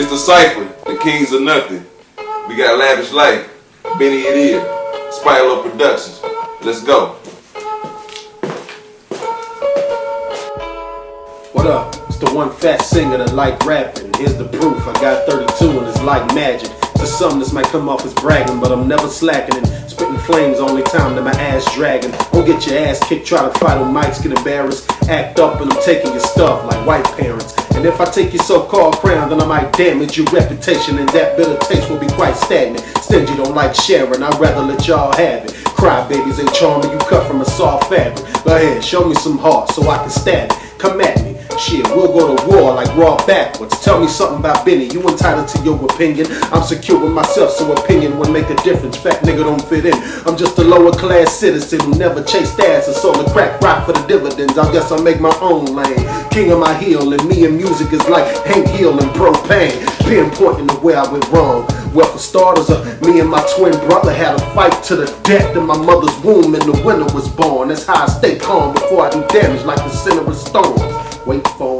It's the Cypher, the Kingz of Nothing. We got Lavish Lyfe, Benny It Is, SpydaLoC Productions. Let's go. What up? It's the one fat singer that like rapping. Here's the proof. I got 32 and it's like magic. To some, this might come off as bragging, but I'm never slacking and spitting flames only time that my ass dragging. Don't get your ass kicked, try to fight on mics, get embarrassed, act up, and I'm taking your stuff like white parents. And if I take your so-called crown, then I might damage your reputation, and that bitter taste will be quite stagnant. Stingy don't like sharing, I'd rather let y'all have it. Crybabies ain't charming, you cut from a soft fabric. Go ahead, show me some heart so I can stab it. Come at me. Shit, we'll go to war like raw backwards. Tell me something about Bennie. You entitled to your opinion. I'm secure with myself, so opinion would make a difference. Fat nigga don't fit in. I'm just a lower class citizen who never chased ass and sold a crack rock for the dividends. I guess I make my own lane. King of my heel, and me and music is like Hank Hill and propane. Pinpointing the way I went wrong. Well, for starters, uh, me and my twin brother had a fight to the death in my mother's womb, and the winner was born. That's how I stay calm before I do damage like the center of storms. Wait for.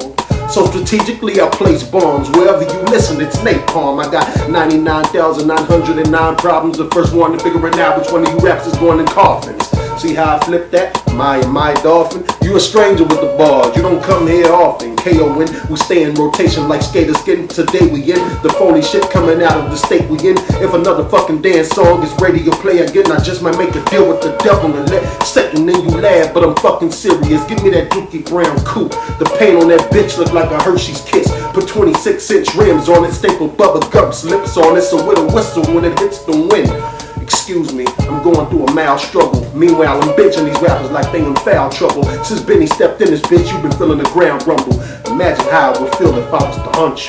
So strategically, I place bombs wherever you listen. It's napalm. I got 99,909 problems. The first one to figure it out which one of you raps is going in coffins. See how I flip that? My my dolphin. You a stranger with the bars. You don't come here often. KON, we stay in rotation like skaters getting today we in. The phony shit coming out of the state we in. If another fucking dance song is radio play again, I just might make a deal with the devil and let set and then you laugh. But I'm fucking serious. Give me that Dookie Brown coupe. The paint on that bitch look like a Hershey's kiss. Put 26 inch rims on it, staple bubble gums, lips on it, so it'll whistle when it hits the wind. Excuse me, I'm going through a mild struggle. Meanwhile, I'm bitching these rappers like they in foul trouble. Since Bennie stepped in this bitch, you've been feeling the ground rumble. Imagine how I would feel if I was to hunch.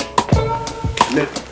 Nigga.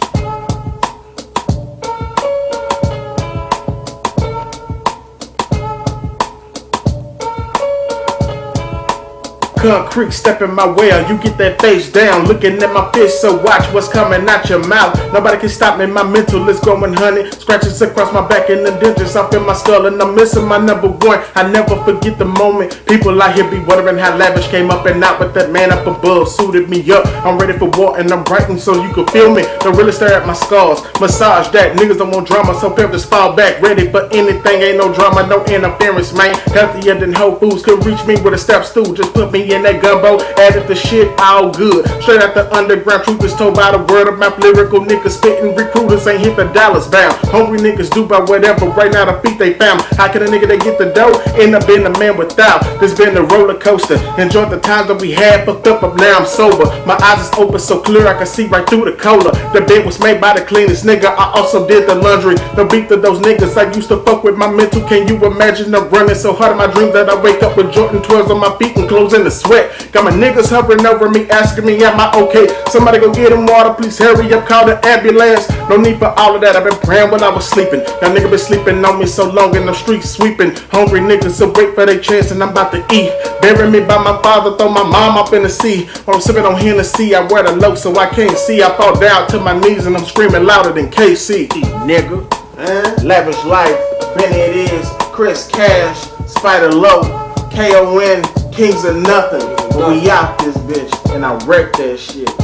Concrete stepping my way, you get that face down. Looking at my fist, so watch what's coming out your mouth. Nobody can stop me, my mental is going honey. Scratches across my back and the dentures up in my skull, and I'm missing my number one. I never forget the moment. People out here be wondering how lavish came up and out, but that man up above suited me up. I'm ready for war and I'm writing so you can feel me. Don't really stare at my scars, massage that. Niggas don't want drama, so parents fall back. Ready for anything, ain't no drama, no interference, man. Healthier than Whole Foods could reach me with a step stool. Just put me in that gumbo, added the shit all good. Straight out the underground, truth is told by the word of mouth. Lyrical niggas spitting, recruiters ain't hit the dollars bound. Hungry niggas do by whatever, right now the feet they found. How can a nigga that get the dough end up being the man without? This been a roller coaster. Enjoyed the times that we had, fucked up, but now I'm sober. My eyes is open so clear I can see right through the cola. The bed was made by the cleanest nigga. I also did the laundry. The beat of those niggas I used to fuck with my mental. Can you imagine I'm running so hard in my dreams that I wake up with Jordan 12s on my feet and clothes in the sweat? Got my niggas hovering over me, asking me, am I okay? Somebody go get him water, please hurry up, call the ambulance. No need for all of that, I've been praying when I was sleeping. That nigga been sleeping on me so long in the streets sweeping. Hungry niggas, so wait for their chance and I'm about to eat. Bury me by my father, throw my mom up in the sea. While I'm sipping on Hennessy, I wear the low so I can't see. I fall down to my knees and I'm screaming louder than KC. Nigga. Eh? Lavish Lyfe, Benny it is, Chris Cash, SpydaLoC, KON, Kingz of Nothing. We out this bitch, and I wrecked that shit.